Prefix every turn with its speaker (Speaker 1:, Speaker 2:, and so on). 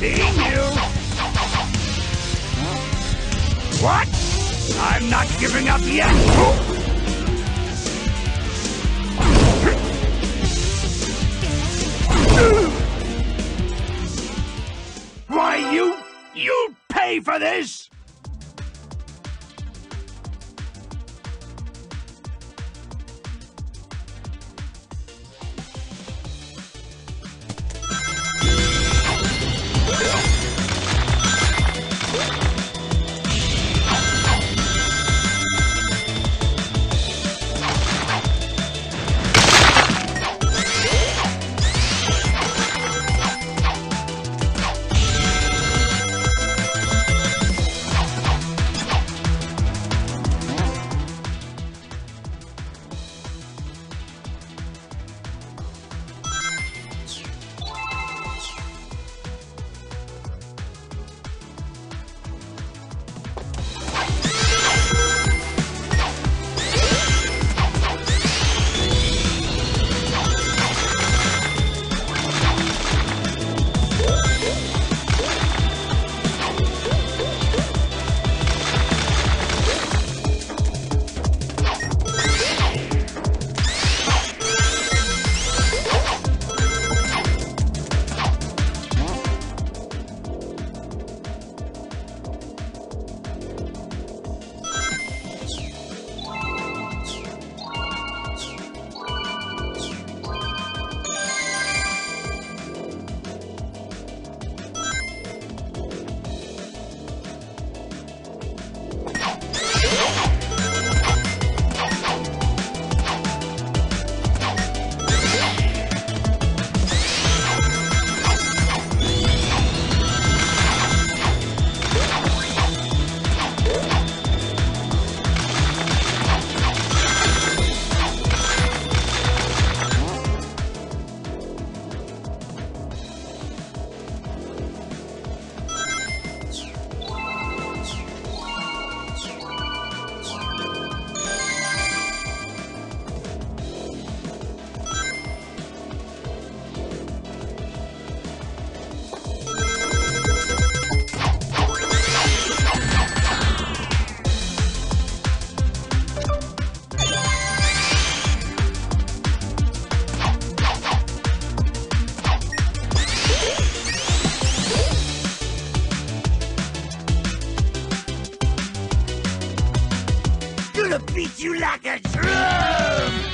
Speaker 1: seeing you! What? I'm not giving up yet! Why, you... you pay for this! You like a drum!